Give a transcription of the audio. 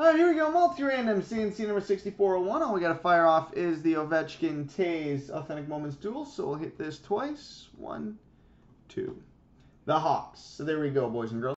All right, here we go. Multi-random CNC number 6401. All we got to fire off is the Ovechkin Tays Authentic Moments Duel. So we'll hit this twice. One, two. The Hawks. So there we go, boys and girls.